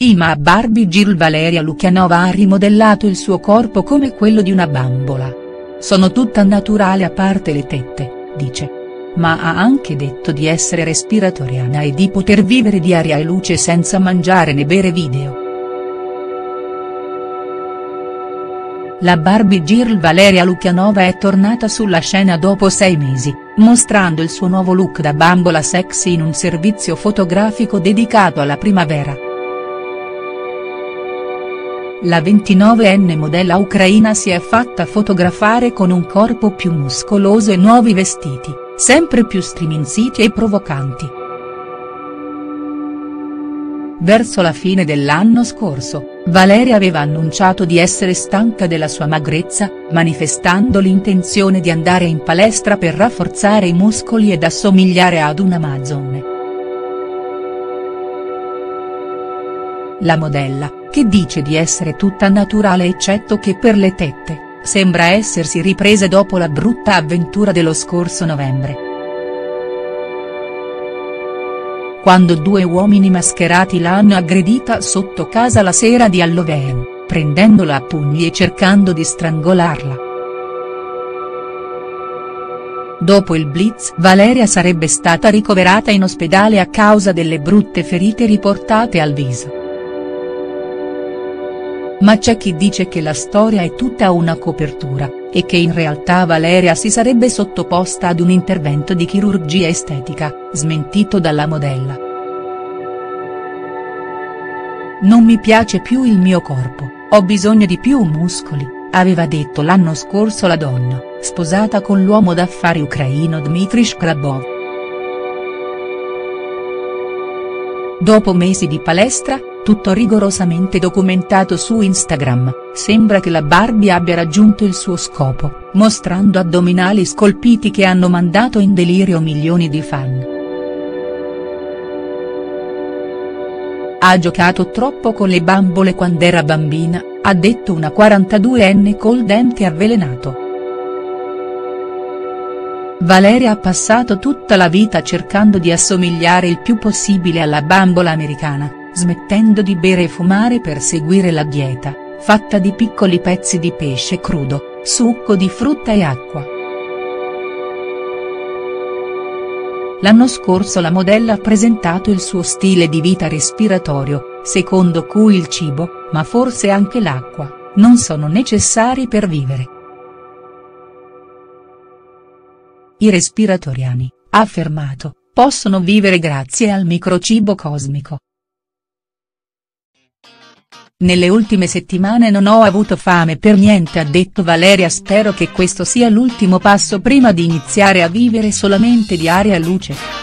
Ima Barbie Jill Valeria Lukianova ha rimodellato il suo corpo come quello di una bambola. Sono tutta naturale a parte le tette, dice. Ma ha anche detto di essere respiratoriana e di poter vivere di aria e luce senza mangiare né bere video. La Barbie Girl Valeria Lukianova è tornata sulla scena dopo sei mesi, mostrando il suo nuovo look da bambola sexy in un servizio fotografico dedicato alla primavera. La 29enne modella ucraina si è fatta fotografare con un corpo più muscoloso e nuovi vestiti, sempre più striminziti e provocanti. Verso la fine dell'anno scorso, Valeria aveva annunciato di essere stanca della sua magrezza, manifestando l'intenzione di andare in palestra per rafforzare i muscoli ed assomigliare ad un Amazon. La modella, che dice di essere tutta naturale eccetto che per le tette, sembra essersi ripresa dopo la brutta avventura dello scorso novembre. quando due uomini mascherati l'hanno aggredita sotto casa la sera di Halloween, prendendola a pugni e cercando di strangolarla. Dopo il blitz Valeria sarebbe stata ricoverata in ospedale a causa delle brutte ferite riportate al viso. Ma c'è chi dice che la storia è tutta una copertura, e che in realtà Valeria si sarebbe sottoposta ad un intervento di chirurgia estetica, smentito dalla modella. Non mi piace più il mio corpo, ho bisogno di più muscoli, aveva detto l'anno scorso la donna, sposata con l'uomo d'affari ucraino Dmitry Shkrabov. Dopo mesi di palestra, tutto rigorosamente documentato su Instagram, sembra che la Barbie abbia raggiunto il suo scopo, mostrando addominali scolpiti che hanno mandato in delirio milioni di fan. Ha giocato troppo con le bambole quando era bambina, ha detto una 42enne col dente avvelenato. Valeria ha passato tutta la vita cercando di assomigliare il più possibile alla bambola americana, smettendo di bere e fumare per seguire la dieta, fatta di piccoli pezzi di pesce crudo, succo di frutta e acqua. L'anno scorso la modella ha presentato il suo stile di vita respiratorio, secondo cui il cibo, ma forse anche l'acqua, non sono necessari per vivere. I respiratoriani, ha affermato, possono vivere grazie al microcibo cosmico. Nelle ultime settimane non ho avuto fame per niente ha detto Valeria spero che questo sia l'ultimo passo prima di iniziare a vivere solamente di aria luce.